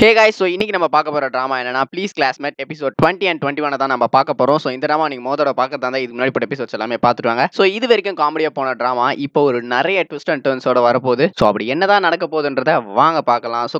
ஹே காய் ஸோ இன்னைக்கு நம்ம பார்க்க போகிற ட்ராமா என்னன்னா please classmate episode twenty and twenty one தான் நம்ம பார்க்க போகிறோம் ஸோ இந்த ட்ராமா நீங்கள் மோதோட பார்க்கறதா தான் இதுக்கு முன்னாடி போட்ட எபிசோட்ஸ் எல்லாமே பார்த்துட்டு வாங்க. ஸோ இது வரைக்கும் காமெடியாக போன ட்ராமா இப்போ ஒரு நிறைய ட்விஸ்ட் அண்ட் டர்ன்ஸோட வரப்போகுது. ஸோ அப்படி என்னதான் நடக்க போகுதுன்றத வாங்க பார்க்கலாம். ஸோ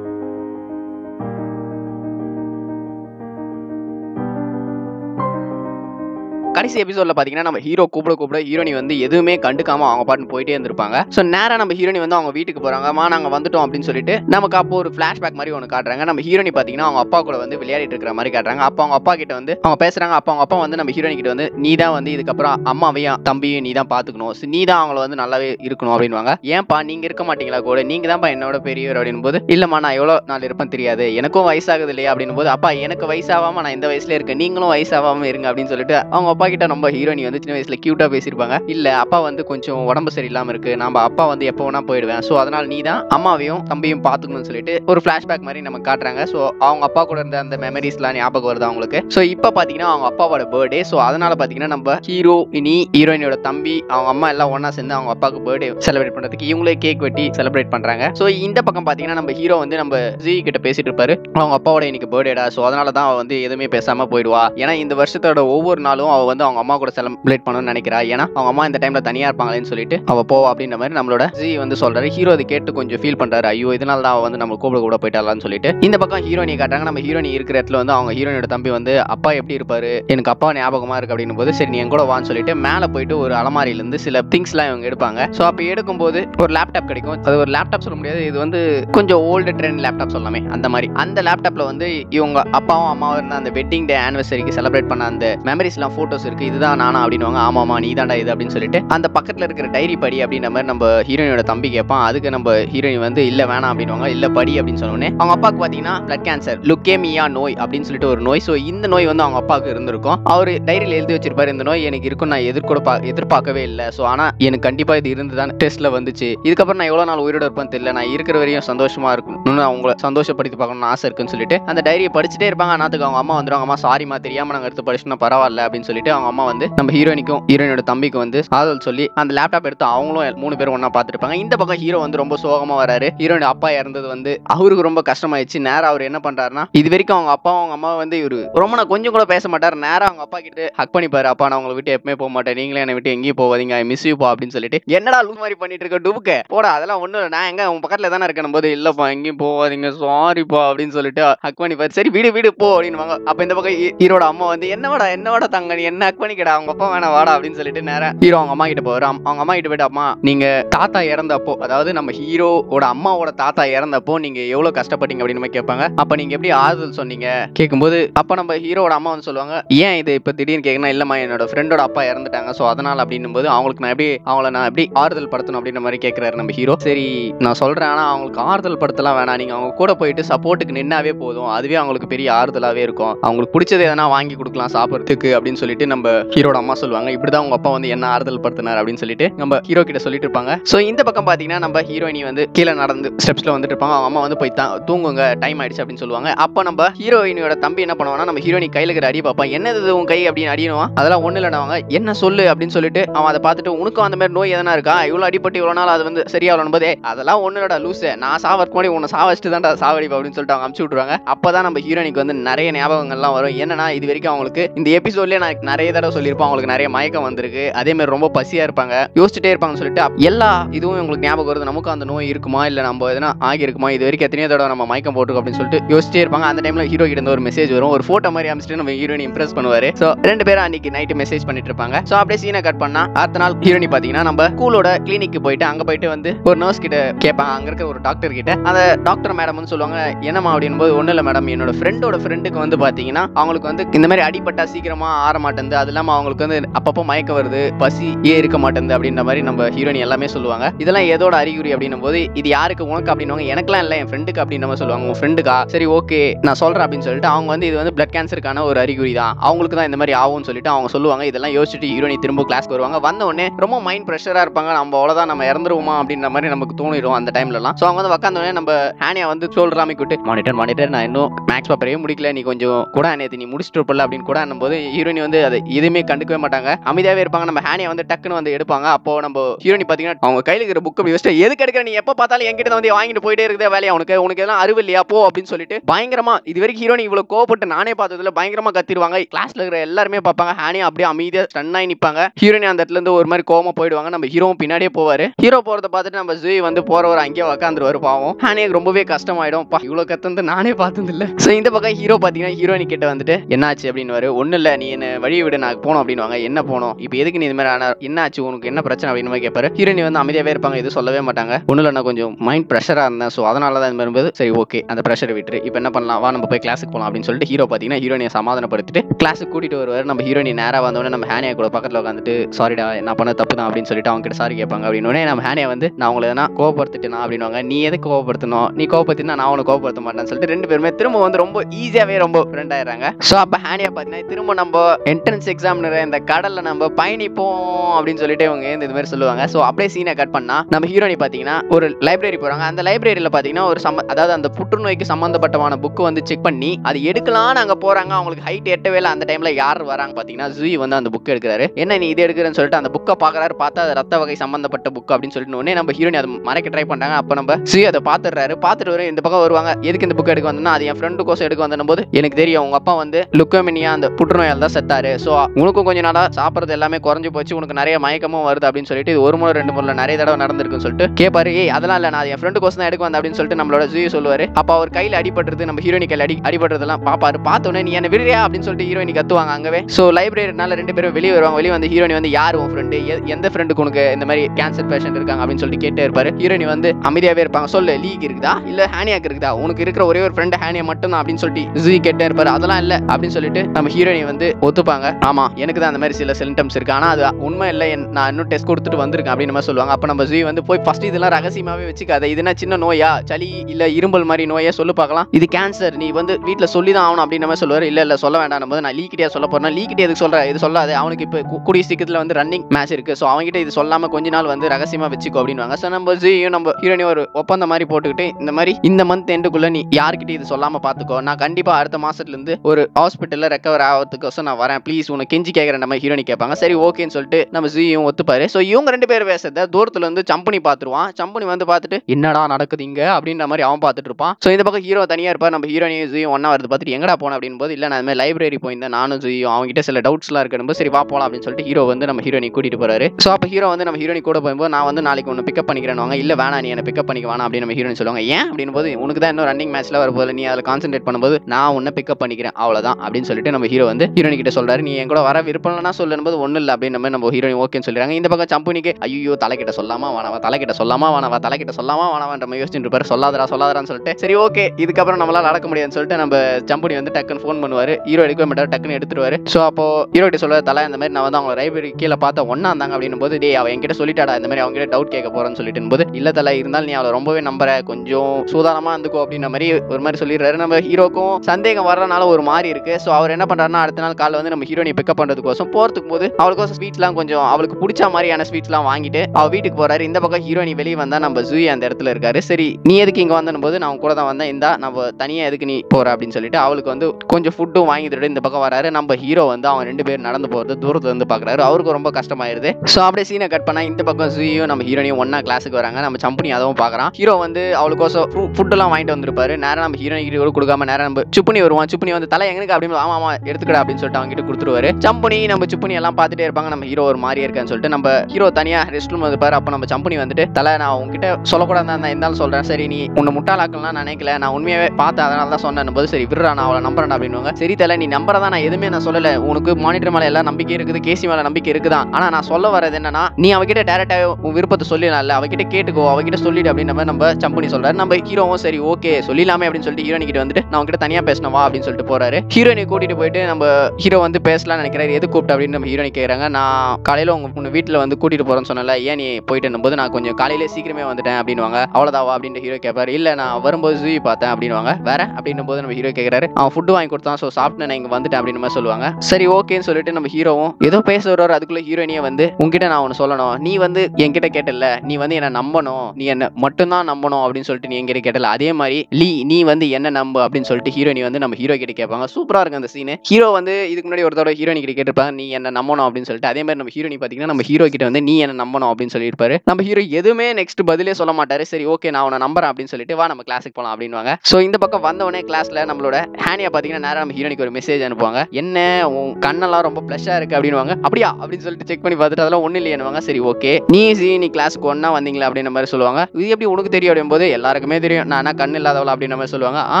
கடைசி எபிசோட்ல பாத்தீங்கன்னா நம்ம ஹீரோ கூப்பிட கூப்பிட ஹீரோனி வந்து எதுவுமே கண்டுக்காம அவங்க பாட்டு போயிட்டே இருந்திருப்பாங்க. ஸோ நேரா நம்ம ஹீரோனி வந்து அவங்க வீட்டுக்கு போறாங்க. அம்மா நாங்க வந்துட்டோம் அப்படின்னு சொல்லிட்டு நமக்கு அப்போ ஒரு பிளாஷ்பேக் மாதிரி ஒன்று காட்டுறாங்க. நம்ம ஹீரோனி பாத்தீங்கன்னா அவங்க அப்பா கூட வந்து விளையாடிட்டு இருக்கிற மாதிரி காட்டுறாங்க. அப்போ அவங்க அப்பா கிட்ட வந்து அவங்க பேசுறாங்க. அப்போ அவங்க அப்பா வந்து நம்ம ஹீரோனி கிட்ட வந்து நீ தான் வந்து இதுக்கப்புறம் அம்மாவையும் தம்பியும் நீ தான் பாத்துக்கணும். நீ தான் அவங்கள வந்து நல்லாவே இருக்கணும் அப்படின்வாங்க ஏன்பா நீங்க இருக்க மாட்டீங்களா கூட? நீங்க தான்ப்பா என்னோட பெரியவர் அப்படின்னு போது இல்லம்மா நான் எவ்வளோ நாள் இருப்பேன் தெரியாது. எனக்கும் வயசாகுது இல்லையா? அப்படின்னு போது அப்பா எனக்கு வயசாகாம நான் இந்த வயசுல இருக்கேன். நீங்களும் வயசாகாம இருங்க அப்படின்னு சொல்லிட்டு அவங்க அப்பா கிட்ட நம்ம ஹீரோனி வந்து சின்ன வயசுல கியூட்டா பேசியிருப்பாங்க. இல்ல அப்பா வந்து கொஞ்சம் உடம்பு சரியில்லாம இருக்கு. நம்ம அப்பா வந்து எப்போ வேணா போயிடுவேன். ஸோ அதனால நீ தான் அம்மாவையும் தம்பியும் பாத்துக்கணும்னு சொல்லிட்டு ஒரு ஃபிளாஷ்பேக் மாதிரி நம்ம காட்டுறாங்க. ஸோ அவங்க அப்பா கூட இருந்த அந்த மெமரிஸ்லாம் ஞாபகம் வருது அவங்களுக்கு ஸோ இப்போ பாத்தீங்கன்னா அவங்க அப்பாவோட பர்த்டே ஸோ அதனால பாத்தீங்கன்னா நம்ம ஹீரோ இனி ஹீரோயினோட தம்பி அவங்க அம்மா எல்லாம் ஒன்னா சேர்ந்து அவங்க அப்பாவுக்கு பர்த்டே செலிப்ரேட் பண்றதுக்கு இவங்களே கேக் வெட்டி செலிப்ரேட் பண்றாங்க. ஸோ இந்த பக்கம் பாத்தீங்கன்னா நம்ம ஹீரோ வந்து நம்ம ஜி கிட்ட பேசிட்டு இருப்பாரு. அவங்க அப்பாவோட இன்னைக்கு பர்த்டேடா ஸோ அதனால தான் அவ வந்து எதுவுமே பேசாம போயிடுவா. ஏன்னா இந்த வருஷத்தோட ஒவ்வொரு நாளும் அவ வந்து அவங்க அம்மா கூட செலிப்ரேட் பண்ணணும்னு நினைக்கிறா. ஏன்னா அவங்க அம்மா இந்த டைம்ல தனியா இருப்பாங்களேன்னு சொல்லிட்டு அவ போவா அப்படின்ற மாதிரி நம்மளோட ஜி வந்து சொல்றாரு. ஹீரோ அதை கேட்டு கொஞ்சம் ஃபீல் பண்றாரு. ஐயோ இதனால தான் அவ வந்து நம்ம கூப்பிட கூட போயிட்டாலான்னு சொல்லிட்டு. இந்த பக்கம் ஹீரோனி காட்டுறாங்க. நம்ம ஹீரோனி இருக்கிற இடத்துல வந்து அவங்க ஹீரோனியோட தம்பி வந்து அப்பா எப்படி இருப்பாரு? எனக்கு அப்பா ஞாபகமா இருக்கு. அப்படின்னு போது சரி நீ என் கூட வான்னு சொல்லிட்டு மேல போயிட்டு ஒரு அலமாரியில இருந்து சில திங்ஸ்லாம் இவங்க எடுப்பாங்க. ஸோ அப்போ எடுக்கும்போது ஒரு லேப்டாப் கிடைக்கும். அது ஒரு லேப்டாப் சொல்ல முடியாது. இது வந்து கொஞ்சம் ஓல்டு ட்ரெண்ட் லேப்டாப் சொல்லலாமே அந்த மாதிரி. அந்த லேப்டாப்ல வந்து இவங்க அப்பாவும் அம்மாவும் இருந்த அந்த வெட்டிங் டே ஆனிவர்சரிக்கு செலிப்ரேட் பண்ண அந்த மெமரிஸ்லாம் ஃபோட்டோஸ் இருக்கு இதுதான் நானா அப்படின்னுவாங்க. ஆமாமா நீ தாண்டா இது அப்படின்னு சொல்லிட்டு அந்த பக்கத்துல இருக்கிற டைரி படி அப்படின்ற மாதிரி நம்ம ஹீரோயினோட தம்பி கேட்பான். அதுக்கு நம்ம ஹீரோயின் வந்து இல்ல வேணாம் அப்படின்னுவாங்க. இல்ல படி அப்படின்னு சொன்னோடனே அவங்க அப்பாவுக்கு பாத்தீங்கன்னா பிளட் கேன்சர் லுக்கேமியா நோய் அப்படின்னு சொல்லிட்டு ஒரு நோய். ஸோ இந்த நோய் வந்து அவங்க அப்பாவுக்கு இருந்திருக்கும். அவர் டைரியில் எழுதி வச்சிருப்பாரு இந்த நோய் எனக்கு இருக்கும் நான் எதிர்கூட பா எதிர்பார்க்கவே இல்லை. ஸோ ஆனா எனக்கு கண்டிப்பா இது இருந்து தான் டெஸ்ட்ல வந்துச்சு. இதுக்கப்புறம் நான் எவ்வளவு நாள் உயிரோட இருப்பேன் தெரியல. நான் இருக்கிற வரையும் சந்தோஷமா இருக்கணும்னு அவங்கள சந்தோஷப்படுத்தி பார்க்கணும்னு ஆசை இருக்குன்னு சொல்லிட்டு அந்த டைரியை படிச்சுட்டே இருப்பாங்க. அண்ணாத்துக்கு அவங்க அம்மா வந்துடும் அம்மா சாரிமா தெரியாம நாங்க எடுத்து படிச்சுனா பரவாயில்ல அப்படின்னு சொல்லிட்டு அவங்க அம்மா வந்து நம்ம ஹீரோயினுக்கும் ஹீரோயினோட தம்பிக்கு வந்து ஆதல் சொல்லி அந்த லேப்டாப் எடுத்து அவங்களும் மூணு பேரும் ஒன்னா பார்த்துட்டு இந்த பக்கம் ஹீரோ வந்து ரொம்ப சோகமா வராரு. ஹீரோயின் அப்பா இறந்தது வந்து அவருக்கு ரொம்ப கஷ்டமாயிடுச்சு. நேரம் அவர் என்ன பண்றாருன்னா இது வரைக்கும் அவங்க அப்பா அவங்க அம்மா வந்து இவரு ரொம்ப நான் கொஞ்சம் கூட பேச மாட்டார். நேரா அவங்க அப்பா கிட்ட ஹக் பண்ணிப்பாரு. அப்பா நான் உங்களை விட்டு எப்பவுமே போக மாட்டேன். நீங்களே என்னை விட்டு எங்கேயும் போவாதீங்க ஐ மிஸ் யூ பா அப்படின்னு சொல்லிட்டு என்னடா லூ மாதிரி பண்ணிட்டு இருக்க டுபுக்க போடா அதெல்லாம் ஒண்ணும் இல்லை. நான் எங்க உன் பக்கத்துல தானே இருக்கணும் போது இல்லப்பா எங்கேயும் போவாதீங்க சாரிப்பா அப்படின்னு சொல்லிட்டு ஹக் பண்ணிப்பாரு. சரி வீடு வீடு போ அப்படின்னு அப்ப இந்த பக்கம் ஹீரோட அம்மா வந்து என்னவாடா என்னவாடா தங்க நீ என்ன ஹக் பண்ணிக்கடா. அவங்க அப்பா வேணா வாடா அப்படின்னு சொல்லிட்டு நேரம் ஹீரோ அவங்க அம்மா கிட்ட போவாரு அவங்க அம்மா கிட்ட போயிட்டு அம்மா நீங்க தாத்தா இறந்தப்போ அதாவது நம்ம ஹீரோவோட அம்மாவோட தாத்தா இறந்தப்போ நீங்க எவ்வளவு கஷ்டப்பட்டீங்க அப்படின்னு நம்ம கேட்பாங்க. அப்ப நீங்க எப்படி ஆறுதல் சொன்னீங்க? கேட்கும்போது அப்ப நம்ம ஹீரோட அம்மா வந்து சொல்லுவாங்க ஏன் இது இப்ப திடீர்னு கேட்கணும் இல்லம்மா என்னோட ஃப்ரெண்டோட அப்பா இறந்துட்டாங்க. சோ அதனால அப்படின்னும் போது அவங்களுக்கு நான் எப்படி அவங்கள நான் எப்படி ஆறுதல் படுத்தணும் அப்படின்ற மாதிரி கேட்கிறாரு நம்ம ஹீரோ. சரி நான் சொல்றேன். ஆனா அவங்களுக்கு ஆறுதல் படுத்தலாம் வேணாம். நீங்க அவங்க கூட போயிட்டு சப்போர்ட்டுக்கு நின்னாவே போதும். அதுவே அவங்களுக்கு பெரிய ஆறுதலாவே இருக்கும். அவங்களுக்கு பிடிச்சது எதனா வாங்கி கொடுக்கலாம் சாப்பிட்றதுக்கு அப்படின்னு சொல்லிட்டு நம்ம நம்ம ஹீரோட அம்மா சொல்லுவாங்க இப்படிதான் உங்க அப்பா வந்து என்ன ஆறுதல் படுத்தினார் அப்படின்னு சொல்லிட்டு நம்ம ஹீரோ கிட்ட சொல்லிட்டு இருப்பாங்க. சோ இந்த பக்கம் பாத்தீங்கன்னா நம்ம ஹீரோயினி வந்து கீழே நடந்து ஸ்டெப்ஸ்ல வந்துட்டு இருப்பாங்க. அவங்க அம்மா வந்து போய் தா- தூங்குங்க டைம் ஆயிடுச்சு அப்படின்னு சொல்லுவாங்க. அப்ப நம்ம ஹீரோயினியோட தம்பி என்ன பண்ணுவாங்கன்னா நம்ம ஹீரோயினி கையில இருக்கிற அடி பார்ப்பான். என்னது உன் கை? அப்படின்னு அடியணுவான் அதெல்லாம் ஒண்ணு இல்லைனவங்க என்ன சொல்லு? அப்படின்னு சொல்லிட்டு அவன் அதை பார்த்துட்டு உனக்கும் அந்த மாதிரி நோய் எதனா இருக்கா? இவ்வளவு அடிப்பட்டு இவ்வளவு நாள் அது வந்து சரியாகணும் போதே அதெல்லாம் ஒண்ணு இல்லடா நான் சாவறதுக்கு முன்னாடி உன்னை சாவச்சிட்டு தான் சாவடிப்பா அப்படின்னு சொல்லிட்டு அவங்க அமுச்சு விட்டுருவாங்க. அப்பதான் நம்ம ஹீரோயினிக்கு வந்து நிறைய ஞாபகங்கள்லாம் வரும். என்னன்னா இது வரைக்கும் அவங்களுக்கு இந்த எபிசோட்லயே நான் நிறைய தடவை சொல்லியிருப்போம் அவங்களுக்கு நிறைய மயக்கம் வந்திருக்கு. அதே மாதிரி ரொம்ப பசியா இருப்பாங்க. யோசிச்சுட்டே இருப்பாங்கன்னு சொல்லிட்டு எல்லா இதுவும் உங்களுக்கு ஞாபகம் வருது நமக்கு அந்த நோய் இருக்குமா இல்லை நம்ம எதனா ஆகியிருக்குமா இது வரைக்கும் எத்தனையோ தடவை நம்ம மயக்கம் போட்டுருக்கோம் அப்படின்னு சொல்லிட்டு யோசிச்சிட்டே இருப்பாங்க. அந்த டைம்ல ஹீரோ கிட்ட ஒரு மெசேஜ் வரும். ஒரு போட்டோ மாதிரி அமைச்சிட்டு நம்ம ஹீரோயின் இம்ப்ரெஸ் பண்ணுவாரு. ஸோ ரெண்டு பேரும் அன்னைக்கு நைட்டு மெசேஜ் பண்ணிட்டு இருப்பாங்க. ஸோ அப்படியே சீனை கட் பண்ணா அடுத்த நாள் ஹீரோனி பாத்தீங்கன்னா நம்ம ஸ்கூலோட கிளினிக்கு போயிட்டு அங்க போயிட்டு வந்து ஒரு நர்ஸ் கிட்ட கேட்பாங்க. அங்க இருக்க ஒரு டாக்டர் கிட்ட அந்த டாக்டர் மேடம் வந்து சொல்லுவாங்க என்னம்மா? அப்படின் போது ஒண்ணு இல்லை மேடம் என்னோட ஃப்ரெண்டோட ஃப்ரெண்டுக்கு வந்து பாத்தீங்கன்னா அவங்களுக்கு வந்து இந்த மாதிரி அடிப்பட்டா சீக்கிரமா ஆற மாட்டேங்குது அது இல்லாம அவங்களுக்கு வந்து அப்பப்போ மயக்க வருது பசி ஏன் இருக்க மாட்டேங்குது அப்படின்ற மாதிரி நம்ம ஹீரோயின் எல்லாமே சொல்லுவாங்க. இதெல்லாம் எதோட அறிகுறி அப்படின்னும் போது இது யாருக்கு உனக்கு அப்படின்னுவாங்க எனக்கெல்லாம் இல்லை என் ஃப்ரெண்டுக்கு அப்படின்ற மாதிரி சொல்லுவாங்க. உங்க ஃப்ரெண்டுக்கா சரி ஓகே நான் சொல்றேன் அப்படின்னு சொல்லிட்டு அவங்க வந்து இது வந்து பிளட் கேன்சருக்கான ஒரு அறிகுறி தான். அவங்களுக்கு தான் இந்த மாதிரி ஆகும்னு சொல்லிட்டு அவங்க சொல்லுவாங்க. இதெல்லாம் யோசிச்சுட்டு ஹீரோனி திரும்ப கிளாஸ்க்கு வருவாங்க. வந்த உடனே ரொம்ப மைண்ட் ப்ரெஷராக இருப்பாங்க. நம்ம அவ்வளோதான் நம்ம இறந்துருவோமா அப்படின்ற மாதிரி நமக்கு தோணிடும் அந்த டைம்லலாம் ஸோ அவங்க வந்து உட்காந்த உடனே நம்ம ஹேனியா வந்து சொல்றாமி கூட்டு மானிட்டர் மானிட்டர் நான் இன்னும் மேக்ஸ் பேப்பரையும் முடிக்கல. நீ கொஞ்சம் கூட நேற்று நீ முடிச்சுட்டு இருப்பல அப்படின்னு கூட போது ஹீரோயினி வந்து அதை எதுவுமே கண்டுக்கவே மாட்டாங்க. அமைதியாவே இருப்பாங்க. நம்ம ஹேனியை வந்து டக்குன்னு வந்து எடுப்பாங்க. அப்போ நம்ம ஹீரோனி பாத்தீங்கன்னா அவங்க கையில் இருக்கிற புக் அப்படி வச்சுட்டு எதுக்கு எடுக்கிற? நீ எப்போ பார்த்தாலும் என்கிட்ட வந்து வாங்கிட்டு போயிட்டே இருக்குதே வேலையா உனக்கு உனக்கு எல்லாம் அறிவு இல்லையா? போ அப்படின்னு சொல்லிட்டு பயங்கரமா இது வரைக்கும் ஹீரோனி இவ்வளவு கோவப்பட்டு நானே பார்த்ததுல பயங்கரமா கத்திடுவாங்க. கிளாஸ்ல இருக்கிற எல்லாருமே பார்ப்பாங்க. ஹேனியா அப்படியே அமைதியா ஸ்டன் ஆகி நிப்பாங்க. ஹீரோனி அந்த இடத்துல இருந்து ஒரு மாதிரி கோவமா போயிடுவாங்க. நம்ம ஹீரோவும் பின்னாடியே போவாரு. ஹீரோ போறத பார்த்துட்டு நம்ம ஜூய் வந்து போறவர் அங்கேயே உட்காந்துருவாரு பாவம். ஹேனியாக்கு ரொம்பவே கஷ்டமாயிடும் பா இவ்வளவு கத்தந்து நானே பார்த்தது இல்ல சோ இந்த பக்கம் ஹீரோ பாத்தீங்கன்னா ஹீரோயினி கிட்ட வந்துட்டு என்னாச்சு? அப்படின்னு ஒண்ணு இல்ல. நீ என்ன வழியை விட நான் போனோம் அப்படின்னுவாங்க. என்ன போனோம்? இப்போ எதுக்கு நீ இது மாதிரி ஆனா என்னாச்சு உனக்கு என்ன பிரச்சனை அப்படின்னு மாதிரி கேட்பாரு வந்து அமைதியாவே இருப்பாங்க எதுவும் சொல்லவே மாட்டாங்க. ஒண்ணு நான் கொஞ்சம் மைண்ட் ப்ரெஷரா இருந்தேன். ஸோ அதனால தான் இந்த மாதிரி சரி ஓகே அந்த ப்ரெஷர் விட்டுரு. இப்போ என்ன பண்ணலாம்? வா நம்ம போய் கிளாஸுக்கு போகலாம் அப்படின்னு சொல்லிட்டு ஹீரோ பாத்தீங்கன்னா ஹீரோனியை சமாதானப்படுத்திட்டு கிளாஸுக்கு கூட்டிட்டு வருவார். நம்ம ஹீரோனி நேரா வந்தோடனே நம்ம ஹேனியா கூட பக்கத்துல உட்காந்துட்டு சாரிடா நான் பண்ண தப்பு தான் அப்படின்னு சொல்லிட்டு அவங்க கிட்ட சாரி கேட்பாங்க. அப்படின்னு நம்ம ஹேனியா வந்து நான் உங்களை எதனா கோவப்படுத்திட்டேனா? அப்படின்னுவாங்க. நீ எதுக்கு கோவப்படுத்தணும்? நீ கோவப்படுத்தினா நான் உனக்கு கோவப்படுத்த மாட்டேன்னு சொல்லிட்டு ரெண்டு பேருமே திரும்ப வந்து ரொம்ப ஈஸியாவே ரொம்ப ஃப்ரெண்ட் ஆயிடுறாங்க. ஸோ அப்போ ஹேனியா பார்த்தீங்கன்னா திரும்ப நம்ம என்ட்ரன்ஸ் எக்ஸாம்னு இந்த கடல்ல நம்ம பயணிப்போம் அப்படின்னு சொல்லிட்டு இவங்க இந்த இது மாதிரி சொல்லுவாங்க. ஸோ அப்படியே சீனை கட் பண்ணா நம்ம ஹீரோனி பார்த்தீங்கன்னா ஒரு லைப்ரரி போறாங்க. அந்த லைப்ரரியில பார்த்தீங்கன்னா ஒரு சம்ம அதாவது அந்த புற்றுநோய்க்கு சம்பந்தப்பட்டமான புக்கு வந்து செக் பண்ணி அது எடுக்கலாம்னு அங்க போறாங்க. அவங்களுக்கு ஹைட் எட்டவே இல்லை. அந்த டைம்ல யார் வராங்க பார்த்தீங்கன்னா ஜூய் வந்து அந்த புக் எடுக்கிறாரு. என்ன நீ இது எடுக்கிறேன்னு சொல்லிட்டு அந்த புக்கை பார்க்கறாரு பார்த்தா அது ரத்த வகை சம்பந்தப்பட்ட புக் அப்படின்னு சொல்லிட்டு உடனே நம்ம ஹீரோனி அதை மறைக்க ட்ரை பண்றாங்க. அப்போ நம்ம ஜூய் அதை பார்த்துடுறாரு பார்த்துட்டு வரும். இந்த பக்கம் வருவாங்க. எதுக்கு இந்த புக் எடுக்க வந்தோம்னா அது என் ஃப்ரெண்டு கோசம் எடுக்க வந்தனும் போது எனக்கு தெரியும். உங்க அப்பா வந்து லுக்கோமினியா அந்த புற்றுநோயால் தான் செத்தாரு. ஸோ ஸோ உனக்கும் கொஞ்ச நாளாக சாப்பிட்றது எல்லாமே குறைஞ்சி போச்சு உனக்கு நிறைய மயக்கமும் வருது அப்படின்னு சொல்லிட்டு இது ஒரு முறை ரெண்டு முறையில் நிறைய தடவை நடந்திருக்குன்னு சொல்லிட்டு கேட்பாரு ஏய் அதெல்லாம் இல்லை நான் என் ஃப்ரெண்டு கோசம் தான் எடுக்க வந்தேன் அப்படின்னு சொல்லிட்டு நம்மளோட ஜூயை சொல்லுவார். அப்போ அவர் கையில் அடிபட்டுறது நம்ம ஹீரோனி கையில் அடி அடிபடுறதெல்லாம் பார்ப்பாரு பார்த்தோன்னே நீ என்ன விடுறியா? அப்படின்னு சொல்லிட்டு ஹீரோயினி கத்துவாங்க அங்கவே. ஸோ லைப்ரரினால ரெண்டு பேரும் வெளியே வருவாங்க. வெளியே வந்து ஹீரோனி வந்து யார் உன் ஃப்ரெண்டு எந்த ஃப்ரெண்டுக்கு உனக்கு இந்த மாதிரி கேன்சர் பேஷண்ட் இருக்காங்க? அப்படின்னு சொல்லிட்டு கேட்டே இருப்பாரு. ஹீரோனி வந்து அமைதியாகவே இருப்பாங்க. சொல்லு லீக் இருக்குதா? இல்லை ஹேனியாக்கு இருக்குதா? உனக்கு இருக்கிற ஒரே ஒரு ஃப்ரெண்டு ஹேனியா மட்டும் தான் அப்படின்னு சொல்லிட்டு ஜூ கேட்டே இருப்பாரு. அதெல்லாம் இல்லை அப்படின்னு சொல்லிட்டு நம்ம ஹீரோயினி வந்து ஒத்துப்பாங்க. ஆமாம் எனக்கு தான் அந்த மாதிரி சில சிம்டம்ஸ் இருக்கு. ஆனால் அது உண்மை இல்லை. நான் இன்னும் டெஸ்ட் கொடுத்துட்டு வந்திருக்கேன் அப்படின்னு மாதிரி சொல்லுவாங்க. அப்போ நம்ம ஜூ வந்து போய் ஃபர்ஸ்ட் இதெல்லாம் ரகசியமாகவே வச்சுக்காத. இது என்ன சின்ன நோயா? சளி இல்லை இரும்பல் மாதிரி நோயா? சொல்லு பார்க்கலாம். இது கேன்சர் நீ வந்து வீட்டில் சொல்லி தான் ஆகணும் அப்படின்னு மாதிரி சொல்லுவார். இல்லை இல்லை சொல்ல வேண்டாம். போது நான் லீக்கிட்டே சொல்ல போகிறேன் லீக்கிட்டே எதுக்கு சொல்கிறேன் இது சொல்லாது. அவனுக்கு இப்போ கூடிய சீக்கிரத்தில் வந்து ரன்னிங் மேட்ச் இருக்குது ஸோ அவங்ககிட்ட இது சொல்லாமல் கொஞ்ச நாள் வந்து ரகசியமாக வச்சுக்கோ அப்படின்னுவாங்க. ஸோ நம்ம ஜியும் நம்ம ஹீரோனி ஒரு ஒப்பந்தம் மாதிரி போட்டுக்கிட்டு இந்த மாதிரி இந்த மந்த் எண்டுக்குள்ளே நீ யார்கிட்ட இது சொல்லாமல் பார்த்துக்கோ. நான் கண்டிப்பாக அடுத்த மாதத்துலேருந்து ஒரு ஹாஸ்பிட்டலில் ரெக்கவர் ஆகிறதுக்கோசம் நான் வரேன். ப்ளீஸ் உனக்கு கெஞ்சி கேட்குற நம்ம ஹீரோனி கேட்பாங்க. சரி ஓகேன்னு சொல்லிட்டு நம்ம ஜியும் ஒத்துப்பாரு. ஸோ இவங்க ரெண்டு பேர் பேசுறத தூரத்துல இருந்து சம்பனி பார்த்துருவான். சம்பனி வந்து பார்த்துட்டு என்னடா நடக்குது இங்க? அப்படின்ற மாதிரி அவன் பார்த்துட்டு இருப்பான். ஸோ இந்த பக்கம் ஹீரோ தனியா இருப்பார். நம்ம ஹீரோனியும் ஜியும் ஒன்னா வருது பார்த்துட்டு எங்கடா போன? அப்படின்னு போது நான் மாதிரி லைப்ரரி போயிருந்தேன். நானும் ஜியும் அவங்க கிட்ட சில டவுட்ஸ்லாம் இருக்கணும் சரி வா போலாம். அப்படின்னு சொல்லிட்டு ஹீரோ வந்து நம்ம ஹீரோனி கூட்டிட்டு போறாரு. ஸோ அப்போ ஹீரோ வந்து நம்ம ஹீரோனி கூட போகும்போது நான் வந்து நாளைக்கு ஒன்று பிக்கப் பண்ணிக்கிறேன் இல்ல வேணாம் நீ என்ன பிக்கப் பண்ணிக்க வேணாம். அப்படின்னு நம்ம ஹீரோனி சொல்லுவாங்க. ஏன்? அப்படின்னு போது உனக்கு தான் இன்னும் ரன்னிங் மேட்ச்ல வரும்போது நீ அதில் கான்சென்ட்ரேட் பண்ணும்போது நான் உன்னை பிக்கப் பண்ணிக்கிறேன். அவ்வளவுதான். அப்படின்னு சொல்லிட்டு நம்ம ஹீரோ வந்து ஹீரோனி கிட்ட சொல்றாரு. நீ என் கூட வர விருப்பம் இல்லைனா சொல்லும் போது ஒன்றும் இல்லை அப்படின்னு நம்ம ஹீரோயின் ஓகேன்னு சொல்லிடுறாங்க. இந்த பக்கம் சம்புனிக்கு ஐயோ தலைக்கிட்ட சொல்லாமா வானவா தலைக்கிட்ட சொல்லாமா வானவா தலைக்கிட்ட சொல்லாமா வேணாவான்ற நம்ம யோசிச்சுட்டு இருப்பாரு. சொல்லாதரா சொல்லாதரான்னு சொல்லிட்டு சரி ஓகே இதுக்கப்புறம் நம்மளால நடக்க முடியாதுன்னு சொல்லிட்டு நம்ம சம்புனி வந்து டக்குன்னு ஃபோன் பண்ணுவார். ஹீரோ எடுக்க மாட்டார் டக்குன்னு எடுத்துருவாரு. ஸோ அப்போ ஹீரோ கிட்ட சொல்லுவாரு தலை இந்த மாதிரி நான் வந்து அவங்க லைப்ரரி கீழே பார்த்தா ஒன்னா இருந்தாங்க அப்படின்னும் போது டேய் அவன் என்கிட்ட சொல்லிட்டாடா இந்த மாதிரி அவங்ககிட்ட டவுட் கேட்க போறேன்னு சொல்லிட்டு போது இல்ல தலை இருந்தாலும் நீ அவளை ரொம்பவே நம்புற கொஞ்சம் சூதானமா இருந்துக்கோ அப்படின்ற மாதிரி ஒரு மாதிரி சொல்லிடுறாரு. நம்ம ஹீரோக்கும் சந்தேகம் வரனால ஒரு மாதிரி இருக்கு. ஸோ அவர் என்ன பண்றாருன்னா அடுத்த நாள் காலையில் வந்து நம்ம ஹீரோனி பிக்கப் பண்றதுக்கோசம் போறதுக்கு போது அவளுக்கோசம் ஸ்வீட்லாம் கொஞ்சம் அவளுக்கு பிடிச்ச மாதிரியான ஸ்வீட்ஸ்லாம் வாங்கிட்டு அவ வீட்டுக்கு போறாரு. இந்த பக்கம் ஹீரோனி வெளியே வந்தா நம்ம ஜூய் அந்த இடத்துல இருக்காரு. சரி நீ எதுக்கு இங்க வந்தனும் போது நான் கூட தான் வந்தேன். இந்தா நம்ம தனியா எதுக்கு நீ போற அப்படின்னு சொல்லிட்டு அவளுக்கு வந்து கொஞ்சம் ஃபுட்டும் வாங்கி தருட்டு இந்த பக்கம் வராரு. நம்ம ஹீரோ வந்து அவன் ரெண்டு பேர் நடந்து போறது தூரத்துல இருந்து பாக்குறாரு. அவருக்கு ரொம்ப கஷ்டமாயிருது. ஸோ அப்படியே சீனை கட் பண்ணா இந்த பக்கம் ஜூயும் நம்ம ஹீரோனியும் ஒன்னா கிளாஸுக்கு வராங்க. நம்ம சம்பனி அதுவும் பாக்குறான். ஹீரோ வந்து அவளுக்கோசம் ஃபுட் எல்லாம் வாங்கிட்டு வந்திருப்பாரு. நேரம் நம்ம ஹீரோனி கொடுக்காம நேரம் நம்ம சுப்புனி வருவான். சுப்புனி வந்து தலை எங்களுக்கு அப்படின்னு ஆமா ஆமா எடுத்துக்கடா அப்படின்னு சொல்லிட்டு அவங்க கிட்ட கொடுத்துருவாரு சம்பனி நம்ம சுப்புனி எல்லாம் பார்த்துட்டே இருப்பாங்க. நம்ம ஹீரோ ஒரு மாதிரியே இருக்கான்னு சொல்லிட்டு நம்ம ஹீரோ தனியா ரெஸ்ட் ரூம் வந்துப்பாரு அப்போ நம்ம சம்பனி வந்துட்டு தலை நான் உங்ககிட்ட சொல்லக்கூடாது தான் இருந்தாலும் சொல்றேன். சரி நீ உன்னை முட்டாளாக்கலாம் நினைக்கல. நான் உண்மையாவே பார்த்தேன். அதனால தான் சொன்னேன். போது சரி விடுறா நான் அவளை நம்புறேன் அப்படின்னுவாங்க. சரி தலை நீ நம்புறதா நான் எதுவுமே நான் சொல்லல. உனக்கு மானிட்டர் மேல எல்லாம் நம்பிக்கை இருக்குது. கேசி மேல நம்பிக்கை இருக்குதான். ஆனா நான் சொல்ல வரது என்னன்னா நீ அவகிட்ட டேரக்டா உன் விருப்பத்தை சொல்லிடலாம்ல. அவகிட்ட கேட்டுக்கோ. அவகிட்ட சொல்லிடு அப்படின்ற மாதிரி நம்ம சம்பனி சொல்றாரு. நம்ம ஹீரோவும் சரி ஓகே சொல்லிடலாமே அப்படின்னு சொல்லிட்டு ஹீரோனி கிட்ட வந்துட்டு நான் உங்ககிட்ட தனியா பேசணும் அப்படின்னு சொல்லிட்டு போறாரு. ஹீரோயினை கூட்டிட்டு போயிட்டு நம்ம ஹீரோ வந்து பேச பேசலாம்னு நினைக்கிறாரு எது கூப்பிட்டு? அப்படின்னு நம்ம ஹீரோனி கேட்குறாங்க நான் காலையில் உங்க உங்கள் வீட்டில் வந்து கூட்டிட்டு போகிறேன்னு சொன்னல ஏன் நீ போயிட்டு போது நான் கொஞ்சம் காலையிலே சீக்கிரமே வந்துட்டேன் அப்படின்னுவாங்க. அவ்வளோதாவா அப்படின்ற ஹீரோ கேட்பாரு இல்ல நான் வரும்போது ஜூவி பார்த்தேன் அப்படின்னுவாங்க. வேற? அப்படின்னும் போது நம்ம ஹீரோ கேட்குறாரு அவன் ஃபுட் வாங்கி கொடுத்தான் ஸோ சாப்பிட்டு நான் இங்கே வந்துட்டேன் அப்படின்னு மாதிரி சொல்லுவாங்க. சரி ஓகேன்னு சொல்லிட்டு நம்ம ஹீரோவும் ஏதோ பேச வருவார் அதுக்குள்ளே ஹீரோயினியே வந்து உங்ககிட்ட நான் ஒன்று சொல்லணும். நீ வந்து என்கிட்ட கேட்டல. நீ வந்து என்ன நம்பணும். நீ என்ன மட்டும்தான் நம்பணும் அப்படின்னு சொல்லிட்டு நீ என்கிட்ட கேட்டல. அதே மாதிரி லீ நீ வந்து என்ன நம்பு அப்படின்னு சொல்லிட்டு ஹீரோயினி வந்து நம்ம ஹீரோ கிட்ட கேட்பாங்க. சூப்பராக இருக்கு அந்த சீனு ஹீரோ வந்து இதுக்கு முன்னாடி ஒரு தடவை ஹீரோனி கிட்ட கேட்டிருப்பாங்க நீ என்ன நம்பணும் அப்படின்னு சொல்லிட்டு. அதே மாதிரி நம்ம ஹீரோனி பார்த்தீங்கன்னா நம்ம ஹீரோ கிட்ட வந்து நீ என்ன நம்பணும் அப்படின்னு சொல்லியிருப்பாரு. நம்ம ஹீரோ எதுவுமே நெக்ஸ்ட் பதிலே சொல்ல மாட்டாரு. சரி ஓகே நான் உன நம்புறேன் அப்படின்னு சொல்லிட்டு வா நம்ம கிளாஸுக்கு போலாம் அப்படின்வாங்க ஸோ இந்த பக்கம் வந்த உடனே கிளாஸ்ல நம்மளோட ஹேனியா பார்த்தீங்கன்னா நேரம் நம்ம ஹீரோனிக்கு ஒரு மெசேஜ் அனுப்புவாங்க. என்ன உன் கண்ணெல்லாம் ரொம்ப ப்ளஷ்ஷா இருக்கு அப்படின்வாங்க அப்படியா? அப்படின்னு சொல்லிட்டு செக் பண்ணி பார்த்துட்டு அதெல்லாம் ஒன்றும் இல்லையானுவாங்க சரி ஓகே நீ சி நீ கிளாஸ்க்கு ஒன்னா வந்தீங்களா அப்படின்ற மாதிரி சொல்லுவாங்க. இது எப்படி உனக்கு தெரியும் அப்படியும் போது எல்லாருக்குமே தெரியும். நான் கண் இல்லாதவளா அப்படின்ற மாதிரி சொல்லுவாங்க. ஆ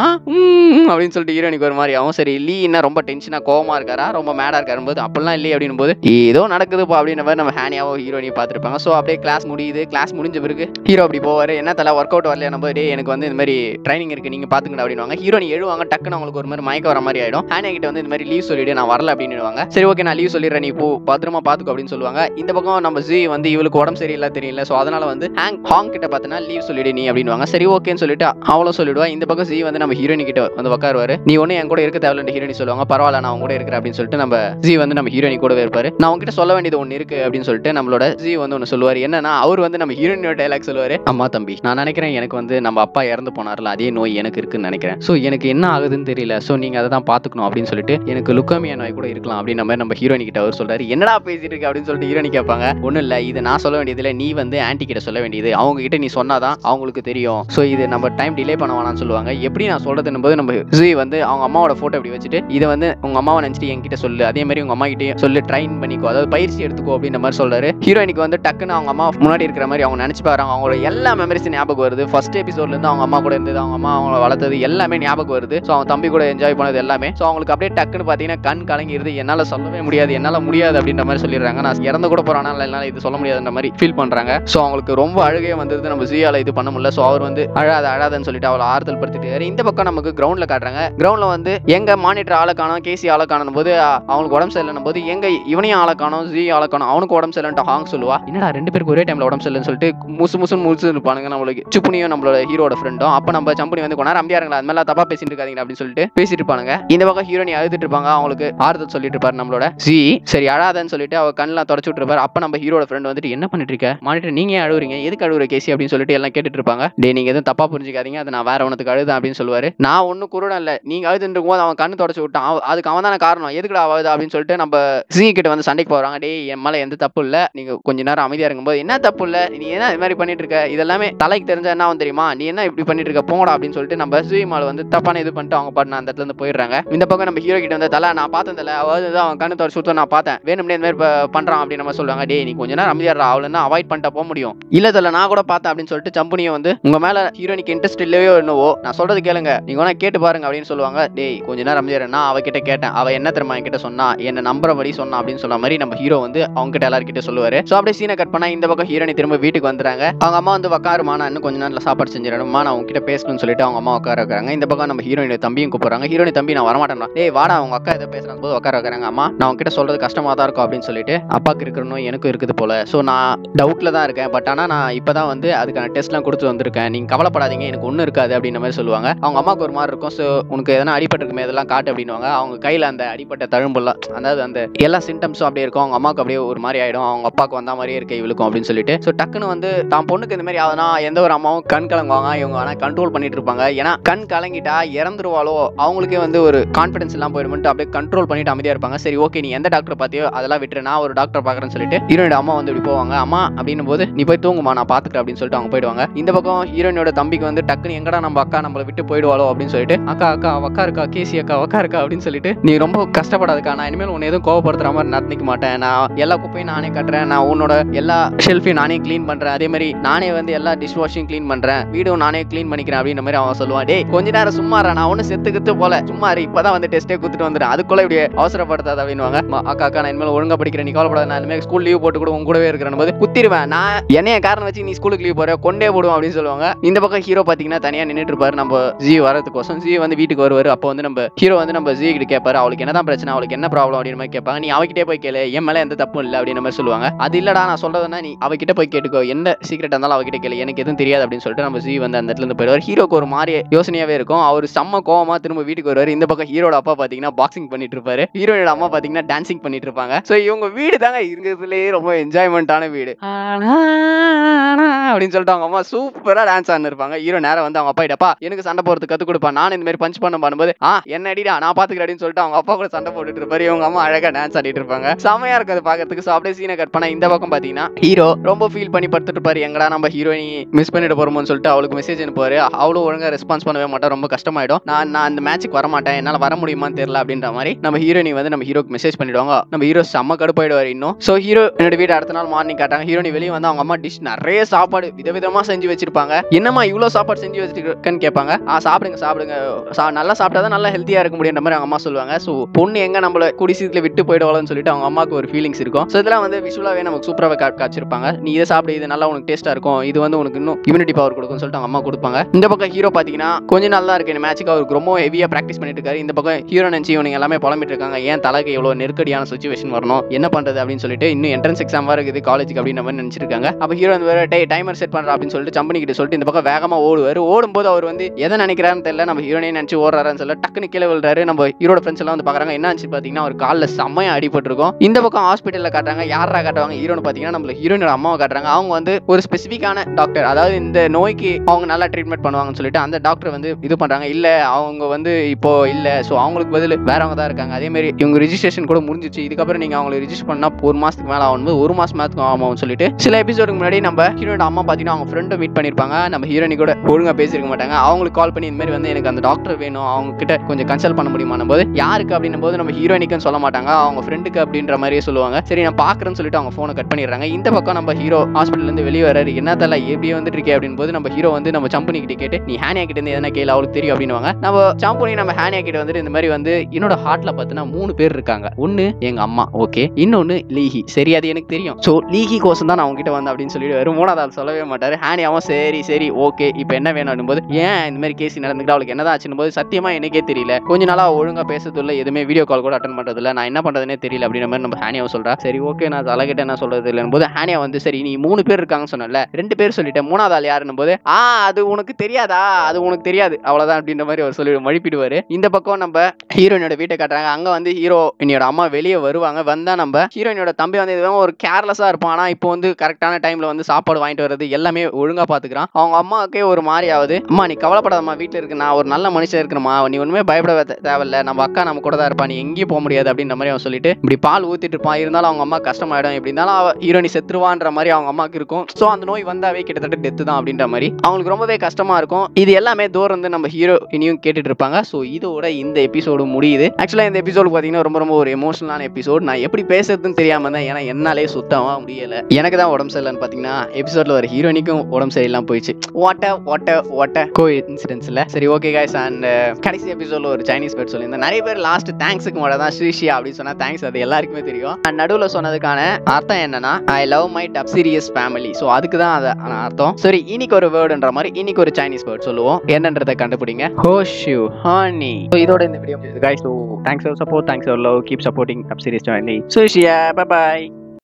அப்படின்னு சொல்லிட்டு ஹீரோனிக்கு ஒரு மாதிரி ஆகும். சரி லீ என்ன ரொம்ப டென்ஷனா கோவமா இருக்காரா? ரொம்ப மேடா இருக்காரு போது அப்படிலாம் இல்லையே அப்படின்னு போது ஏதோ நடக்குதுப்பா அப்படின்ற மாதிரி நம்ம ஹேனியாவோ ஹீரோனியை பார்த்துருப்பாங்க. ஸோ அப்படியே கிளாஸ் முடியுது. கிளாஸ் முடிஞ்ச பிறகு ஹீரோ அப்படி போவார். என்ன தலை ஒர்க் அவுட் வரலையா? நம்ம டே எனக்கு வந்து இந்த மாதிரி ட்ரைனிங் இருக்கு. நீங்க பாத்துக்கணும் அப்படின்னுவாங்க. ஹீரோனி எழுவாங்க டக்குன்னு அவங்களுக்கு ஒரு மாதிரி மயக்க வர மாதிரி ஆயிடும். ஹேனியா கிட்ட வந்து இந்த மாதிரி லீவ் சொல்லிடு நான் வரல அப்படின்னு சரி ஓகே நான் லீவ் சொல்லிடுறேன். நீ போ பத்திரமா பாத்துக்கோ அப்படின்னு சொல்லுவாங்க. இந்த பக்கம் நம்ம ஜி வந்து இவளுக்கு உடம்பு சரியில்லை தெரியல. ஸோ அதனால வந்து ஹேங் ஹாங் கிட்ட பார்த்தனா லீவ் சொல்லிடு நீ அப்படின்னுவாங்க. சரி ஓகேன்னு சொல்லிட்டு அவளும் சொல்லிடுவா. இந்த பக்கம் ஜி வந்து நம்ம ஹீரோனி கிட்ட வந்து உட்காருவாரு நீ ஒன்னும் என் கூட இருக்க தேவையில்ல ஹீரோனி சொல்லுவாங்க. பரவாயில்ல நான் உங்க கூட இருக்கிறேன் அப்படின்னு சொல்லிட்டு நம்ம ஜி வந்து நம்ம ஹீரோனி கூடவே இருப்பாரு. நான் உங்ககிட்ட சொல்ல வேண்டியது ஒன்று இருக்கு அப்படின்னு சொல்லிட்டு நம்மளோட ஜி வந்து ஒன்று சொல்லுவார். என்னன்னா அவர் வந்து நம்ம ஹீரோயினோட டைலாக் சொல்லுவாரு. அம்மா தம்பி நான் நினைக்கிறேன் எனக்கு வந்து நம்ம அப்பா இறந்து போனார்ல அதே நோய் எனக்கு இருக்குன்னு நினைக்கிறேன். ஸோ எனக்கு என்ன ஆகுதுன்னு தெரியல. ஸோ நீங்க அதை தான் பாத்துக்கணும் அப்படின்னு சொல்லிட்டு எனக்கு லுக்கோமியா நோய் கூட இருக்கலாம் அப்படின்னு மாதிரி நம்ம ஹீரோனி கிட்ட அவர் சொல்றாரு. என்னடா பேசிட்டு இருக்கு? அப்படின்னு சொல்லிட்டு ஹீரோனி கேட்பாங்க. ஒன்றும் இல்லை. இது நான் சொல்ல வேண்டியதுல நீ வந்து ஆன்டி கிட்ட சொல்ல வேண்டியது. அவங்க கிட்ட நீ சொன்னாதான் அவங்களுக்கு தெரியும். ஸோ இது நம்ம டைம் டிலே பண்ண வேணாம்னு சொல்லுவாங்க. எப்படி நான் சொல்றதுன்னு போது நம்ம ஜி வந்து அவங்க அம்மாவோட போட்டோ இப்படி வச்சுட்டு இதை வந்து உங்க அம்மாவை நினைச்சிட்டு என்கிட்ட சொல்லு. அதே மாதிரி உங்க அம்மா கிட்டயும் சொல்லி ட்ரைன் பண்ணிக்கோ. அதாவது பயிற்சி எடுத்துக்கோ அப்படின்ற மாதிரி சொல்றாரு. ஹீரோயினுக்கு வந்து டக்குன்னு அவங்க அம்மா முன்னாடி இருக்கிற மாதிரி அவங்க நினைச்சு பாருங்க அவங்களோட எல்லா மெமரிஸ் ஞாபகம் வருது. ஃபர்ஸ்ட் எபிசோட்ல இருந்து அவங்க அம்மா கூட இருந்தது அவங்க அம்மா அவங்கள வளர்த்தது எல்லாமே ஞாபகம் வருது. ஸோ அவங்க தம்பி கூட என்ஜாய் பண்ணது எல்லாமே. ஸோ அவங்களுக்கு அப்படியே டக்குன்னு பார்த்தீங்கன்னா கண் கலங்கிருது. என்னால் சொல்லவே முடியாது என்னால் முடியாது அப்படின்ற மாதிரி சொல்லிடுறாங்க. நான் இறந்து கூட போறானா என்னால் இது சொல்ல முடியாதுன்ற மாதிரி ஃபீல் பண்றாங்க. ஸோ அவங்களுக்கு ரொம்ப அழுகையே வந்தது. நம்ம ஜியால இது பண்ண முடியல. ஸோ அவர் வந்து அழாத அழாதன்னு சொல்லிட்டு அவளை ஆறுதல் படுத்திட்டு இந்த பக்கம் நமக்கு கிரவுண்ட்ல காட்டுறாங்க. கிரவுண்ட்ல வந்து எங்க மானிட்டர் ஆளை காணோம் கேசி ஆளை காணும் போது அவங்களுக்கு உடம்பு சரியில்லைன்னும் போது எங்க இவனையும் ஆளை காணோம் ஜி ஆளை அவனுக்கு உடம்பு சரியில்லைன்ட்டு ஹாங் சொல்லுவா. என்னடா ரெண்டு பேருக்கு ஒரே டைம்ல உடம்பு சரியில்லைன்னு சொல்லிட்டு முசு முசுன்னு முழுசு இருப்பானுங்க நம்மளுக்கு. சுப்புனியும் நம்மளோட ஹீரோட ஃப்ரெண்டும் அப்ப நம்ம சம்புனி வந்து கொண்டாரு அமைதியா இருங்களா அது மாதிரி தப்பா பேசிட்டு இருக்காதீங்க அப்படின்னு சொல்லிட்டு பேசிட்டு இருப்பானுங்க. இந்த பக்கம் ஹீரோனி அழுதுட்டு இருப்பாங்க அவங்களுக்கு ஆறுதல் சொல்லிட்டு இருப்பாரு நம்மளோட. ஜி சரி அழாதன்னு சொல்லிட்டு அவ கண்ணெல்லாம் தொடச்சு விட்டுருப்பாரு. அப்ப நம்ம ஹீரோட ஃப்ரெண்ட் வந்துட்டு என்ன பண்ணிட்டு இருக்க? மானிட்டர் நீங்க அழுவுறீங்க? எதுக்கு அழுவுற கேசி? அப்படின்னு சொல்லிட்டு எல்லாம் கேட்டுட்டு இருப்பாங்க. டே நீங்க எதுவும் தப்பா புரிஞ்சுக்காதீங்க. அதை நான் வேற உனக்கு அழுதான் அப்படின்னு சொல்லுவாரு. நான் ஒன்னும் குருடன் இல்ல. நீங்க அழுதுட்டு போது அவன் கண்ணு தொடச்சு விட்டான். அதுக்கு அவன் தானே காரணம். எதுக்குடா அழுது அப்படின்னு சொல்லிட்டு நம்ம ஜி கிட்ட வந்து சண்டைக்கு போறாங்க. டேய் என் மேல எந்த தப்பு இல்ல. நீங்க கொஞ்ச நேரம் அமைதியா இருக்கும்போது என்ன தப்பு இல்ல? நீ என்ன இது மாதிரி பண்ணிட்டு இருக்க? இதெல்லாமே தலைக்கு தெரிஞ்ச என்ன வந்து தெரியுமா? நீ என்ன இப்படி பண்ணிட்டு இருக்க? போங்கடா அப்படின்னு சொல்லிட்டு நம்ம ஜி மேல வந்து தப்பான இது பண்ணிட்டு அவங்க பாட்டு அந்த இடத்துல இருந்து போயிடுறாங்க. இந்த பக்கம் நம்ம ஹீரோ கிட்ட வந்து தலை நான் பார்த்தேன் தலை அதாவது அவன் கண்ணு தொடச்சு சுத்தம் நான் பார்த்தேன். வேணும்னே இந்த மாதிரி பண்றான் அப்படின்னு நம்ம சொல்லுவாங்க. டேய் நீ கொஞ்ச நேரம் அமைதியா அவளை அவாய்ட் பண்ணிட்டு போக முடியும். இல்ல தல நான் கூட பார்த்தேன் அப்படின்னு சொல்லிட்டு சம்புனியை வந்து உங்க மேல ஹீரோனிக்கு இன்ட்ரெஸ்ட் இல்லவே என்னவோ நான் சொல்றது கேளுங்க. நீங்க வேணா கேட்டு பாருங்க அப்படின்னு சொல்லுவாங்க. டேய் கொஞ்ச நேரம் அமைதியா நான் அவகிட்ட கேட்டேன். அவ என்ன தெரியுமா என்கிட்ட சொன்னா? என்ன மாதிரி சொன்னா அப்படின்னு சொன்ன மாதிரி நம்ம ஹீரோ வந்து அவங்க கிட்ட எல்லார்கிட்ட சொல்லுவாரு. சோ அப்படியே சீனை கட் பண்ணா இந்த பக்கம் ஹீரோனி திரும்ப வீட்டுக்கு வந்துறாங்க. அவங்க அம்மா வந்து உட்காருமா நான் இன்னும் கொஞ்ச நேரத்தில் சாப்பாடு செஞ்சிடணுமா நான் உங்ககிட்ட பேசணும்னு சொல்லிட்டு அவங்க அம்மா உட்கார வைக்கிறாங்க. இந்த பக்கம் நம்ம ஹீரோயினோட தம்பியும் கூப்பிடுறாங்க. ஹீரோனி தம்பி நான் வரமாட்டேன் டேய் வாடா அவங்க அக்கா இதை பேசுறாங்க போது உட்கார வைக்கிறாங்க. அம்மா நான் உங்ககிட்ட சொல்றது கஷ்டமா தான் இருக்கும் அப்படின்னு சொல்லிட்டு அப்பாக்கு இருக்கணும் எனக்கும் இருக்குது போல. சோ நான் டவுட்ல தான் இருக்கேன். பட் ஆனா நான் இப்பதான் வந்து அதுக்கான டெஸ்ட்லாம் கொடுத்து வந்திருக்கேன். நீங்க கவலைப்படாதீங்க எனக்கு ஒன்றும் இருக்காது அப்படின்ற மாதிரி சொல்லுவாங்க. அவங்க அம்மாவுக்கு ஒரு மாதிரி இருக்கும். ஸோ உனக்கு எதனா அடிபட்டிருக்குமே இதெல்லாம் காட்டு அப்படின்னுவாங்க. அவங்க கையில அந்த அடிப்பட்ட தழும்புலாம் அதாவது அந்த எல்லா சிம்டம்ஸும் அப்படியே இருக்கும். அவங்க அம்மாவுக்கு அப்படியே ஒரு மாதிரி ஆகிடும் அவங்க அப்பாவுக்கு வந்த மாதிரியே இருக்கு இவளுக்கும் அப்படின்னு சொல்லிட்டு. ஸோ டக்குன்னு வந்து தான் பொண்ணுக்கு இந்த மாதிரி ஆகுதுன்னா எந்த ஒரு அம்மாவும் கண் கலங்குவாங்க. இவங்க ஆனால் கண்ட்ரோல் பண்ணிட்டு இருப்பாங்க. ஏன்னா கண் கலங்கிட்டா இறந்துருவாளோ அவங்களுக்கே வந்து ஒரு கான்ஃபிடன்ஸ் எல்லாம் போயிடுமென்ட்டு அப்படியே கண்ட்ரோல் பண்ணிட்டு அமைதியாக இருப்பாங்க. சரி ஓகே நீ எந்த டாக்டர் பார்த்தியோ அதெல்லாம் விட்டுரு. நான் ஒரு டாக்டர் பார்க்குறேன்னு சொல்லிட்டு ஹீரோனோட அம்மா வந்து இப்படி போவாங்க. அம்மா அப்படின்னும் போது நீ போய் தூங்குமா நான் பார்த்துக்கிறேன் அப்படின்னு சொல்லிட்டு அவங்க போயிடுவாங்க. இந்த பக்கம் ஹீரோயினோட தம்பிக்கு வந்து டக்குன்னு எங்கடா நம்ம அக்கா நம்மளை விட்டு போயிடுவாளோ? அப்படின்னு சொல்லிட்டு அக்கா அக்கா அக்கா இருக்கா? கேசி அக்கா அக்கா இருக்கா? அப்படின்னு சொல்லிட்டு நீ ரொம்ப கஷ்டப்படாதக்கா நான் இனிமேல் உன்னை எதுவும் கோவப்படுத்துற மாதிரி நடந்துக்க மாட்டேன். நான் எல்லா குப்பையும் நானே கட்டுறேன். நான் உன்னோட எல்லா ஷெல்ஃபையும் நானே க்ளீன் பண்றேன். அதே மாதிரி நானே வந்து எல்லா டிஷ் வாஷிங் க்ளீன் பண்றேன். வீடும் நானே க்ளீன் பண்ணிக்கிறேன் அப்படின்ற மாதிரி அவன் சொல்லுவான். டேய் கொஞ்ச நேரம் சும்மா நான் ஒன்னும் செத்து கித்து போல. சும்மா இரு, இப்பதான் வந்து டெஸ்ட்டே கொடுத்துட்டு வந்துடுறேன் அதுக்குள்ள இப்படி அவசரப்படுத்தாது அப்படின்னுவாங்க. அக்கா அக்கா நான் இனிமேல் ஒழுங்கா படிக்கிறேன். நீ கவலைப்படாத. நான் இனிமேல் ஸ்கூல் லீவ் போட்டு கூட உங்க கூடவே இருக்கிறேன். போது குத்திடுவேன் நான் என்னைய காரணம் வச்சு நீ ஸ்கூலுக்கு லீவ் போற கொண்டே போடுவோம் அப்படின்னு சொல்லுவாங்க. இந்த பக்கம் ஹீரோ பாத்தீங்கன்னா தனியா நின்னுட்டு இருப்பாரு. நம்ம ஜி வரதுக்கோசம் ஜி வந்து வீட்டுக்கு வருவாரு. அப்போ வந்து நம்ம ஹீரோ வந்து நம்ம ஜி கிட்ட கேட்பாரு அவளுக்கு என்னதான் பிரச்சனை? அவளுக்கு என்ன ப்ராப்ளம் அப்படின்னு மாதிரி கேட்பாங்க நீ அவகிட்டே போய் கேளு என் மேல எந்த தப்பும் இல்லை அப்படின்னு மாதிரி சொல்லுவாங்க அது இல்லடா நான் சொல்றதுன்னா நீ அவகிட்ட போய் கேட்டுக்கோ என்ன சீக்கிரட் இருந்தாலும் அவகிட்ட கேளு எனக்கு எதுவும் தெரியாது அப்படின்னு சொல்லிட்டு நம்ம ஜி வந்து அந்த இடத்துல இருந்து போயிடுவார் ஹீரோக்கு ஒரு மாதிரி யோசனையாவே இருக்கும் அவர் செம்ம கோவமா திரும்ப வீட்டுக்கு வருவாரு இந்த பக்கம் ஹீரோட அப்பா பாத்தீங்கன்னா பாக்ஸிங் பண்ணிட்டு இருப்பாரு ஹீரோட அம்மா பாத்தீங்கன்னா டான்சிங் பண்ணிட்டு இருப்பாங்க சோ இவங்க வீடு தாங்க இருக்கிறதுலயே ரொம்ப என்ஜாய்மெண்டான வீடு அப்படின்னு சொல்லிட்டு அவங்க அம்மா சூப்பரா டான்ஸ் ஆடிருப்பாங்க ஹீரோ நேரம் வந்து அவங்க அப்பா கிட்டப்பா எனக்கு சண்டை போறது கத்து கொடுப்பா நான் இந்த மாதிரி பஞ்ச் பண்ண பண்ணும்போது ஆ என்ன அடிடா நான் பாத்துக்கிறேன் அப்படின்னு சொல்லிட்டு அவங்க அப்பா கூட சண்டை போட்டுட்டு இருப்பாரு இவங்க அம்மா அழகா டான்ஸ் ஆடிட்டு இருப்பாங்க. செமையா இருக்கு அது பாக்கிறதுக்கு ஸோ அப்படியே சீனை கட் பண்ண இந்த பக்கம் பாத்தீங்கன்னா ஹீரோ ரொம்ப ஃபீல் பண்ணி படுத்துட்டு இருப்பாரு. எங்கடா நம்ம ஹீரோயினி மிஸ் பண்ணிட்டு போறோம்னு சொல்லிட்டு அவளுக்கு மெசேஜ் அனுப்புவாரு. அவ்வளவு ஒழுங்கா ரெஸ்பான்ஸ் பண்ணவே மாட்டா. ரொம்ப கஷ்டமாயிடும். நான் நான் அந்த மேட்ச்சுக்கு வர மாட்டேன். என்னால வர முடியுமான்னு தெரியல அப்படின்ற மாதிரி நம்ம ஹீரோயினி வந்து நம்ம ஹீரோக்கு மெசேஜ் பண்ணிடுவாங்க. நம்ம ஹீரோ செம்ம கடுப்பாயிடுவாரு இன்னும். ஸோ ஹீரோ என்னோட வீடு அடுத்த நாள் மார்னிங் காட்டாங்க ஹீரோனி வெளியே வந்து அவங்க அம்மா டிஷ் நிறைய சாப்பாடு விதவிதமா செஞ்சு வச்சிருப்பாங்க. என்னம்மா இவ்வளோ சாப்பாடு செஞ்சு வச்சிருக்கேன்னு கேட்பாங்க. ஆ சாப்பிடுங்க சாப்பிடுங்க. நல்லா சாப்பிட்டா தான் நல்லா ஹெல்த்தியா இருக்க முடியுன்ற மாதிரி அவங்க அம்மா சொல்லுவாங்க. ஸோ பொண்ணு எங்க நம்மள குடி சீத்துல விட்டு போயிடுவாளோன்னு சொல்லிட்டு அவங்க அம்மாவுக்கு ஒரு ஃபீலிங்ஸ் இருக்கும். ஸோ இதெல்லாம் வந்து விஷுவலாகவே நமக்கு சூப்பராக காட்சிருப்பாங்க. காய்ச்சிருப்பாங்க நீ இதை சாப்பிடு இது நல்லா உனக்கு டேஸ்டா இருக்கும். இது வந்து உனக்கு இன்னும் இம்யூனிட்டி பவர் கொடுக்கும்னு சொல்லிட்டு அவங்க அம்மா கொடுப்பாங்க. இந்த பக்கம் ஹீரோ பாத்தீங்கன்னா கொஞ்சம் நல்லா இருக்கு. இந்த மேட்சுக்கு அவருக்கு ரொம்ப ஹெவியா ப்ராக்டிஸ் பண்ணிட்டு இருக்காரு. இந்த பக்கம் ஹீரோ நினைச்சு இவனுங்க எல்லாமே புலம்பிட்டு இருக்காங்க. ஏன் தலைக்கு எவ்வளோ நெருக்கடியான சுச்சுவேஷன் வரணும்? என்ன பண்றது அப்படின்னு சொல்லிட்டு இன்னும் என்ட்ரன்ஸ் எக்ஸாம் வர இருக்குது காலேஜுக்கு அப்படின்னு மாதிரி நினைச்சிருக்காங்க. அப்ப ஹீரோ வந்து வேறு டே டைமர் செட் பண்ணுறா அப்படின்னு சொல்லிட்டு கம்பெனி கிட்ட சொல்லிட்டு இந்த பக்கம் வேகமா ஓடுவார். ஓடும்போது அவர் வந்து எதை நினைக்கிறாருன்னு தெரியல. நம்ம ஹீரோனே நினைச்சு ஓடுறாருன்னு சொல்ல டக்குனு கீழே விழுறாரு. நம்ம ஹீரோட ஃப்ரெண்ட்ஸ் எல்லாம் வந்து பாக்குறாங்க. என்ன ஆச்சு பார்த்தீங்கன்னா அவர் காலில் செம்மையாக அடிபட்டிருக்கும். இந்த பக்கம் ஹாஸ்பிட்டலில் காட்டுறாங்க யாரா காட்டுவாங்க? ஹீரோன்னு பார்த்தீங்கன்னா நம்மள ஹீரோனோட அம்மாவை காட்டுறாங்க. அவங்க வந்து ஒரு ஸ்பெசிஃபிக்கான டாக்டர் அதாவது இந்த நோய்க்கு அவங்க நல்லா ட்ரீட்மெண்ட் பண்ணுவாங்கன்னு சொல்லிட்டு அந்த டாக்டர் வந்து இது பண்ணுறாங்க இல்லை அவங்க வந்து இப்போ இல்லை. ஸோ அவங்களுக்கு பதில் வேறவங்க தான் இருக்காங்க. அதே மாதிரி இவங்க ரிஜிஸ்ட்ரேஷன் கூட முடிஞ்சிச்சு. இதுக்கப்புறம் நீங்கள் அவங்களை ரிஜிஸ்டர் பண்ணால் ஒரு மாதத்துக்கு மேலே ஆகும். ஒரு மாதம் மேத்துக்கு ஆகும்னு சொல்லிட்டு சில எபிசோடுக்கு முன்னாடி நம்ம ஹீரோட அம்மா பார்த்தீங்கன்னா அவங்க ஃப்ரெண்டை மீட் பண்ணியிருப்பாங்க நம்ம ஹீரோனி கூட ஒழுங்காக பேசியிருக்க மாட்டாங்க. அவங்களுக்கு கால் பண்ணி இந்த மாதிரி வந்து எனக்கு அந்த டாக்டர் வேணும். அவங்க கிட்ட கொஞ்சம் கன்சல்ட் பண்ண முடியுமான போது யாருக்கு அப்படின்னும் போது நம்ம ஹீரோ ஹீரோனிக்குன்னு சொல்ல மாட்டாங்க. அவங்க ஃப்ரெண்டுக்கு அப்படின்ற மாதிரியே சொல்லுவாங்க. சரி நான் பாக்குறேன்னு சொல்லிட்டு அவங்க போனை கட் பண்ணிடுறாங்க. இந்த பக்கம் நம்ம ஹீரோ ஹாஸ்பிட்டல் இருந்து வெளியே வராரு என்ன எப்படி எப்படியே வந்துட்டு இருக்கே அப்படின்னு போது நம்ம ஹீரோ வந்து நம்ம சம்பனி கிட்ட கேட்டு நீ ஹேனியா கிட்ட இருந்து எதனா கேள்வி அவளுக்கு தெரியும் அப்படின்னுவாங்க. நம்ம சாம்பனி நம்ம ஹேனியா கிட்ட வந்துட்டு இந்த மாதிரி வந்து என்னோட ஹார்ட்ல பார்த்தீங்கன்னா மூணு பேர் இருக்காங்க. ஒன்னு எங்க அம்மா ஓகே இன்னொன்னு லீஹி. சரி அது எனக்கு தெரியும். ஸோ லீஹி கோசம் தான் நான் உங்ககிட்ட வந்தேன் அப்படின்னு சொல்லிட்டு மூணாவது ஆள் சொல்லவே மாட்டாரு. ஹேனியாவும் சரி சரி ஓகே இப்போ என்ன வேணும் போது ஏன் இந்த மாதிரி கேஸ் நடந்துக்கிட்டு அவளுக்கு என்னதான் ஆச்சுன்னு போது சத்தியமா எனக்கே தெரியல. கொஞ்ச நாளா ஒழுங்கா பேசுறது எதுவுமே வீடியோ கால் கூட அட்டன் பண்ணுறதில்ல நான் என்ன பண்ணுறதுனே தெரியல அப்படின்ற மாதிரி நம்ம ஹானியாவை சொல்கிறா சரி ஓகே நான் தலைகிட்ட என்ன சொல்றது இல்லைன்னு போது ஹானியா வந்து சரி நீ மூணு பேர் இருக்காங்கன்னு சொன்னல ரெண்டு பேர் சொல்லிட்டேன். மூணாவது ஆள் யாருன்னு போது ஆ அது உனக்கு தெரியாதா? அது உனக்கு தெரியாது. அவ்வளோதான் அப்படின்ற மாதிரி அவர் சொல்லி மழுப்பிடுவாரு இந்த பக்கம் நம்ம ஹீரோயினோட வீட்டை காட்டுறாங்க. அங்கே வந்து ஹீரோ என்னோட அம்மா வெளியே வருவாங்க. வந்தால் நம்ம ஹீரோயினோட தம்பி வந்து இதுவும் ஒரு கேர்லெஸ்ஸாக இருப்பான். ஆனால் இப்போ வந்து கரெக்டான டைமில் வந்து சாப்பாடு வாங்கிட்டு வர்றது எல்லாமே ஒழுங்கா பார்த்துக்கிறான் அவங்க அம்மாவுக்கே ஒரு மாதிரி ஆகுது அம்மா நீ கவலைப்படாதம்மா. வீட்டில் இருக்கு. நான் ஒரு நல்ல மனுஷன் இருக்கணுமா நீ ஒன்றுமே பயப்பட தே- தேவையில்ல. நம்ம அக்கா நம்ம கூட தான் இருப்பா. நீ எங்கேயும் போக முடியாது அப்படின்ற மாதிரி அவன் சொல்லிட்டு இப்படி பால் ஊத்திட்டு இருப்பான். இருந்தாலும் அவங்க அம்மா கஷ்டமாயிடும். எப்படி இருந்தாலும் அவ ஹீரோனி செத்துருவான்ற மாதிரி அவங்க அம்மாக்கு இருக்கும். சோ அந்த நோய் வந்தாவே கிட்டத்தட்ட டெத்து தான் அப்படின்ற மாதிரி. அவங்களுக்கு ரொம்பவே கஷ்டமா இருக்கும். இது எல்லாமே தூரம் வந்து நம்ம ஹீரோ இனியும் கேட்டுட்டு இருப்பாங்க. ஸோ இதோட இந்த எபிசோடு முடியுது. ஆக்சுவலாக இந்த எபிசோடு பார்த்தீங்கன்னா ரொம்ப ரொம்ப ஒரு எமோஷனலான எபிசோட் நான் எப்படி பேசுறதுன்னு தெரியாம தான் ஏன்னா என்னாலே சுத்தமாக முடியல. எனக்கு தான் உடம்பு சரியில்லைன்னு பார்த்தீங்கன்னா எபிசோட்ல ஒரு ஹீரோனிக்கும் உடம்பு சரியில்லாமல் போயிடுச்சு. வாட்ட வாட்ட வாட்ட கோ இன்சிடென்ட்ஸ்ல சரி ஓகே guys. அண்ட் கடைசி எபிசோட்ல ஒரு சைனீஸ் பேர் சொல்லியிருந்தேன். நிறைய பேர் லாஸ்ட் தேங்க்ஸுக்கு படம் தான் ஸ்ரீஷியா அப்படின்னு சொன்னா தேங்க்ஸ் அது எல்லாருக்குமே தெரியும். நடுவில் நடுவுல சொன்னதுக்கான அர்த்தம் என்னன்னா I love my dub series family so அதுக்கு தான் அது அர்த்தம். சரி இன்னைக்கு ஒரு வேர்டுன்ற மாதிரி இன்னைக்கு ஒரு சைனீஸ் வேர்ட் சொல்லுவோம். என்னன்றதை கண்டுபிடிங்க. ஹோஷு ஹானி ஸோ இதோட இந்த video guys so thanks for support thanks for love keep supporting dub series family சுஷியா bye bye